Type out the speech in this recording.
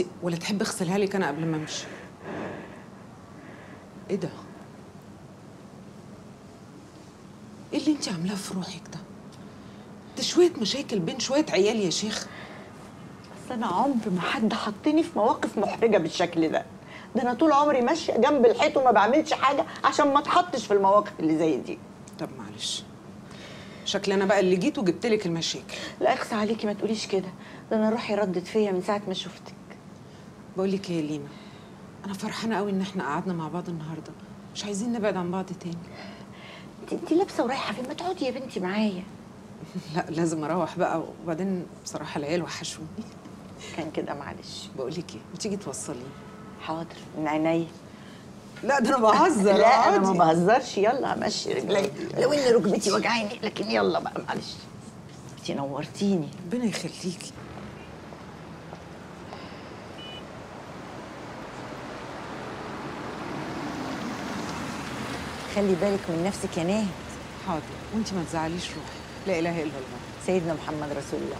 انت ولا تحب اغسلها لك أنا قبل ما امشي؟ إيه ده؟ إيه اللي انت عاملاه في روحك ده؟ ده شوية مشاكل بين شوية عيال يا شيخ. بس أنا عمر ما حد حطني في مواقف محرجة بالشكل ده. ده أنا طول عمري ماشية جنب الحيط وما بعملش حاجة عشان ما اتحطش في المواقف اللي زي دي. طب معلش. شكل أنا بقى اللي جيت وجبت لك المشاكل. لا اخسى عليكي ما تقوليش كده. ده أنا روحي ردت فيا من ساعة ما شفتك. بقول لك إيه يا لينا؟ أنا فرحانة قوي إن إحنا قعدنا مع بعض النهارده. مش عايزين نبعد عن بعض تاني. انت لابسة ورايحه فين؟ ما تقعدي يا بنتي معايا. لا لازم أروح بقى. وبعدين بصراحة العيال وحشوني. كان كده معلش. بقول لك إيه ما تيجي توصليني. حاضر. من عينيا. لا ده أنا بهزر. لا أنا ما. بهزرش. يلا همشي رجلي. لو إن ركبتي وجعاني لكن يلا بقى معلش. أنت نورتيني. ربنا يخليكي. خلي بالك من نفسك يا ناهد. حاضر. وانت ما تزعليش روحي. لا إله إلا الله. سيدنا محمد رسول الله.